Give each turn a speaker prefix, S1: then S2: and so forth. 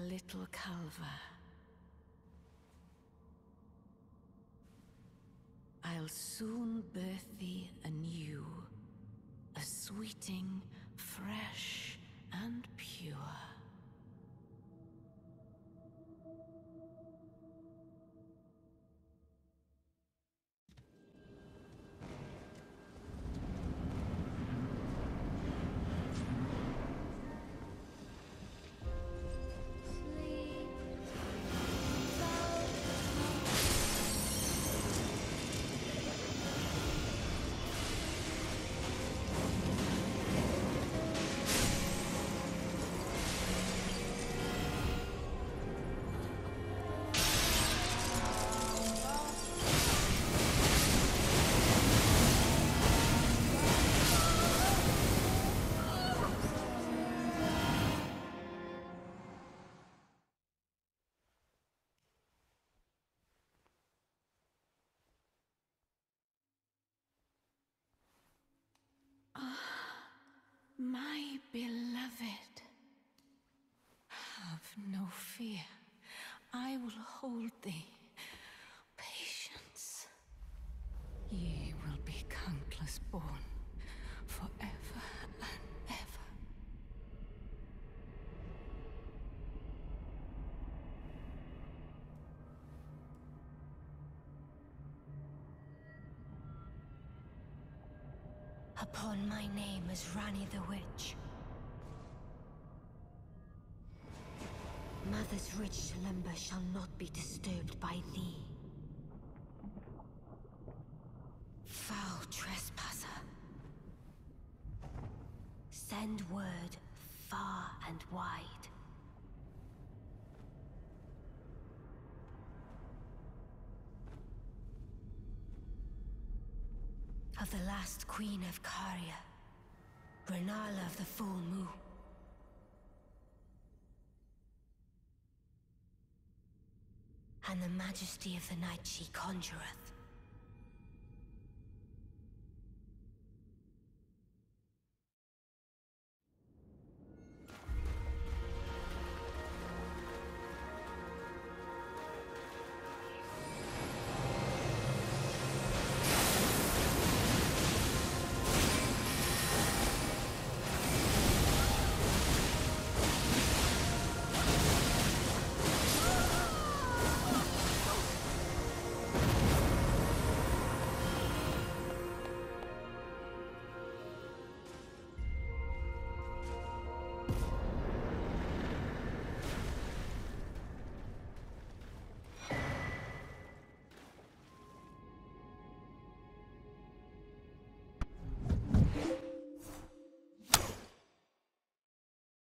S1: little Calva. I'll soon birth thee anew, a sweeting, fresh My beloved, have no fear. I will hold thee.
S2: Upon my name as Ranni the Witch. Mother's rich slumber shall not be disturbed by thee. Foul trespasser. Send word far and wide. Of the last queen of Caria, Rennala of the full moon. And the majesty of the night she conjureth.